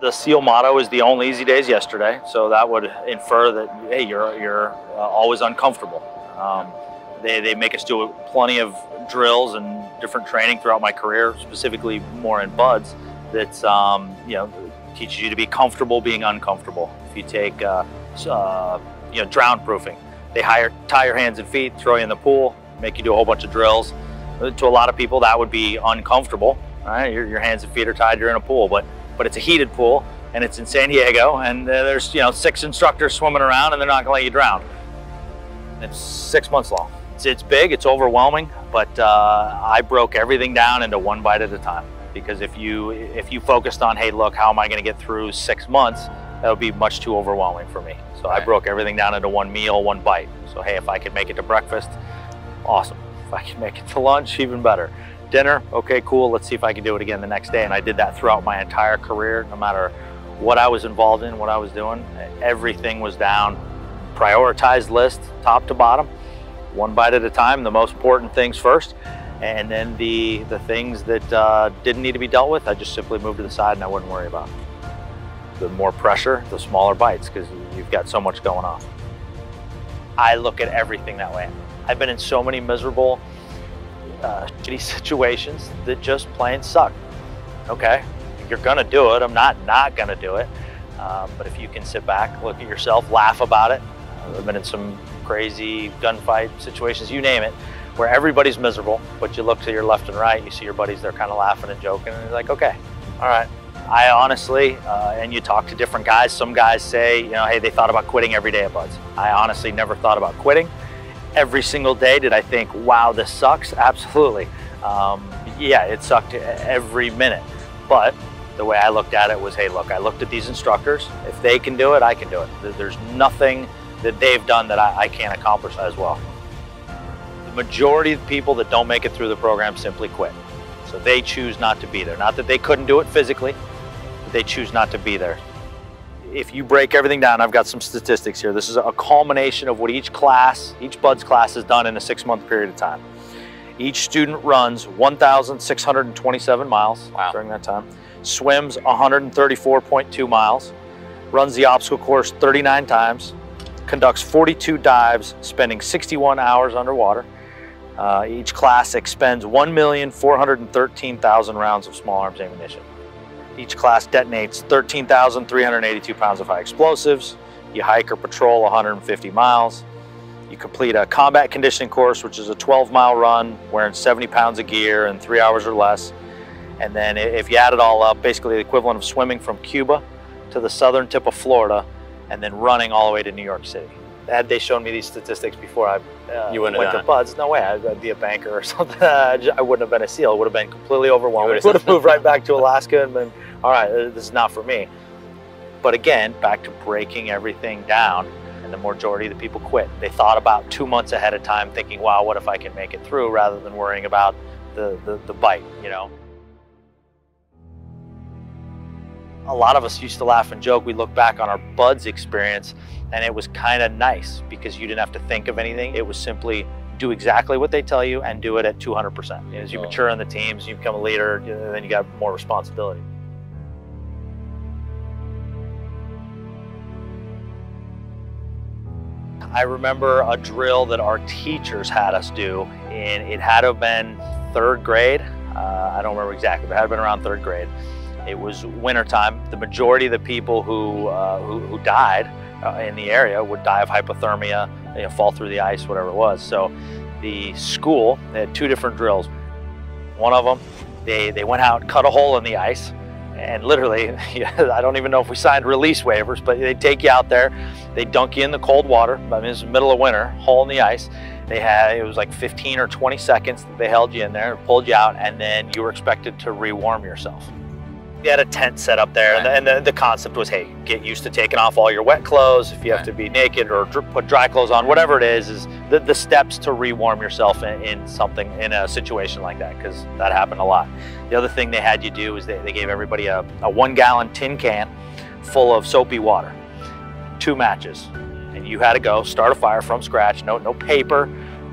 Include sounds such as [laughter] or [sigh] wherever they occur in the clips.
The SEAL motto is the only easy days yesterday, so that would infer that hey, you're you're uh, always uncomfortable. Um, they, they make us do plenty of drills and different training throughout my career, specifically more in BUD/S. That's um, you know teaches you to be comfortable being uncomfortable. If you take uh, uh, you know drown proofing, they hire, tie your hands and feet, throw you in the pool, make you do a whole bunch of drills. To a lot of people, that would be uncomfortable. Right? Your, your hands and feet are tied, you're in a pool, but but it's a heated pool and it's in San Diego and uh, there's you know six instructors swimming around and they're not gonna let you drown. It's six months long. It's, it's big, it's overwhelming, but uh, I broke everything down into one bite at a time because if you if you focused on hey look how am I gonna get through six months that would be much too overwhelming for me. So right. I broke everything down into one meal, one bite. So hey if I could make it to breakfast, awesome. If I can make it to lunch, even better dinner, okay, cool, let's see if I can do it again the next day. And I did that throughout my entire career, no matter what I was involved in, what I was doing, everything was down. Prioritized list, top to bottom, one bite at a time, the most important things first. And then the, the things that uh, didn't need to be dealt with, I just simply moved to the side and I wouldn't worry about. The more pressure, the smaller bites, because you've got so much going on. I look at everything that way. I've been in so many miserable uh, shitty [laughs] situations that just plain suck. Okay, you're gonna do it. I'm not not gonna do it. Um, but if you can sit back, look at yourself, laugh about it. I've been in some crazy gunfight situations, you name it, where everybody's miserable, but you look to your left and right, you see your buddies, they're kind of laughing and joking, and you're like, okay, all right. I honestly, uh, and you talk to different guys, some guys say, you know, hey, they thought about quitting every day at BUD/S. I honestly never thought about quitting every single day. Did I think, wow, this sucks? Absolutely. Um, yeah, it sucked every minute. But the way I looked at it was, hey, look, I looked at these instructors. If they can do it, I can do it. There's nothing that they've done that I, I can't accomplish as well. The majority of people that don't make it through the program simply quit. So they choose not to be there. Not that they couldn't do it physically, but they choose not to be there if you break everything down, I've got some statistics here. This is a culmination of what each class, each BUD/S class has done in a six month period of time. Each student runs 1,627 miles wow. during that time, swims 134.2 miles, runs the obstacle course 39 times, conducts 42 dives, spending 61 hours underwater. Uh, each class expends 1,413,000 rounds of small arms ammunition. Each class detonates 13,382 pounds of high explosives. You hike or patrol 150 miles. You complete a combat conditioning course, which is a 12 mile run, wearing 70 pounds of gear in three hours or less. And then if you add it all up, basically the equivalent of swimming from Cuba to the southern tip of Florida and then running all the way to New York City. Had they shown me these statistics before I uh, you went to BUD/S, no way, I'd be a banker or [laughs] something. I wouldn't have been a SEAL. It would have been completely overwhelmed. Would have moved right back to Alaska and been all right, uh, this is not for me. But again, back to breaking everything down, and the majority of the people quit. They thought about two months ahead of time, thinking, wow, what if I can make it through, rather than worrying about the, the, the bite, you know? A lot of us used to laugh and joke. We look back on our BUD/S experience, and it was kind of nice because you didn't have to think of anything. It was simply do exactly what they tell you and do it at 200%. As you mature in the teams, you become a leader, then you got more responsibility. I remember a drill that our teachers had us do, and it had to have been third grade. Uh, I don't remember exactly, but it had been around third grade. It was wintertime. The majority of the people who, uh, who, who, died uh, in the area would die of hypothermia, you know, fall through the ice, whatever it was. So the school had two different drills. One of them, they, they went out, cut a hole in the ice, and literally, [laughs] I don't even know if we signed release waivers, but they take you out there, they dunk you in the cold water. I mean, it's the middle of winter, hole in the ice. They had, it was like 15 or 20 seconds that they held you in there, pulled you out, and then you were expected to rewarm yourself. We had a tent set up there, right. and, the, and the, the, concept was, hey, get used to taking off all your wet clothes. If you have right. to be naked or put dry clothes on, whatever it is, is the, the steps to rewarm yourself in, in something, in a situation like that, because that happened a lot. The other thing they had you do is they, they gave everybody a, a one gallon tin can full of soapy water, two matches, and you had to go start a fire from scratch. No, no paper,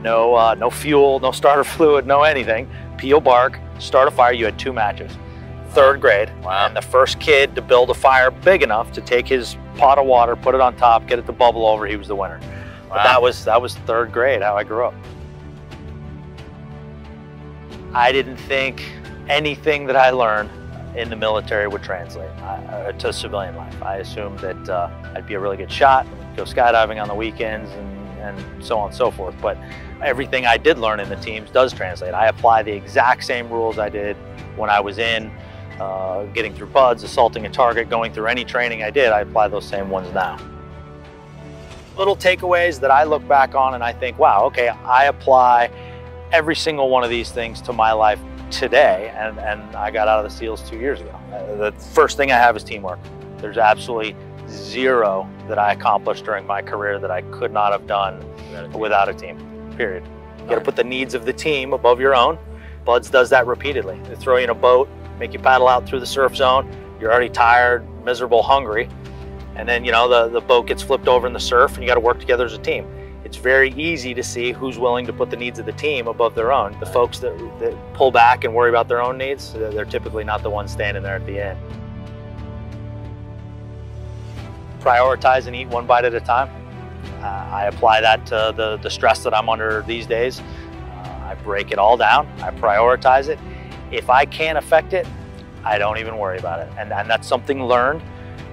no, uh, no fuel, no starter [laughs] fluid, no anything. Peel bark, start a fire. You had two matches third grade. Wow. And the first kid to build a fire big enough to take his pot of water, put it on top, get it to bubble over, he was the winner. But Wow. that was that was third grade, how I grew up. I didn't think anything that I learned in the military would translate uh, to civilian life. I assumed that uh, I'd be a really good shot, go skydiving on the weekends, and, and so on and so forth. But everything I did learn in the teams does translate. I apply the exact same rules I did when I was in, uh, getting through BUD/S, assaulting a target, going through any training I did. I apply those same ones now. Little takeaways that I look back on and I think, wow, okay, I apply every single one of these things to my life today and, and I got out of the SEALs two years ago. Uh, the first thing I have is teamwork. There's absolutely zero that I accomplished during my career that I could not have done without a team, period. You gotta put the needs of the team above your own. BUD/S does that repeatedly. They throw you in a boat, make you paddle out through the surf zone. You're already tired, miserable, hungry. And then, you know, the, the boat gets flipped over in the surf and you gotta work together as a team it's very easy to see who's willing to put the needs of the team above their own. The folks that, that pull back and worry about their own needs, they're typically not the ones standing there at the end. Prioritize and eat one bite at a time. Uh, I apply that to the, the stress that I'm under these days. Uh, I break it all down, I prioritize it. If I can't affect it, I don't even worry about it. And, and that's something learned.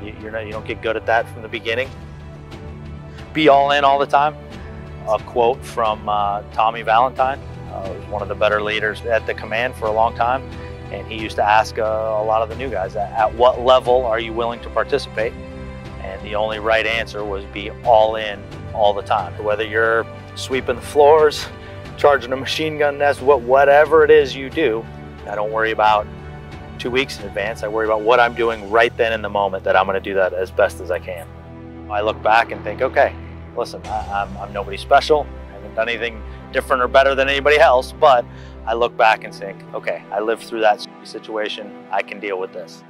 You, you're not, you don't get good at that from the beginning. Be all in all the time a quote from uh, Tommy Valentine, uh, one of the better leaders at the command for a long time. And he used to ask uh, a lot of the new guys, at what level are you willing to participate? And the only right answer was be all in all the time. Whether you're sweeping the floors, charging a machine gun nest, whatever it is you do, I don't worry about two weeks in advance. I worry about what I'm doing right then in the moment that I'm going to do that as best as I can. I look back and think, okay, listen, I, am I'm, I'm nobody special. I haven't done anything different or better than anybody else, but I look back and think, okay, I lived through that situation. I can deal with this.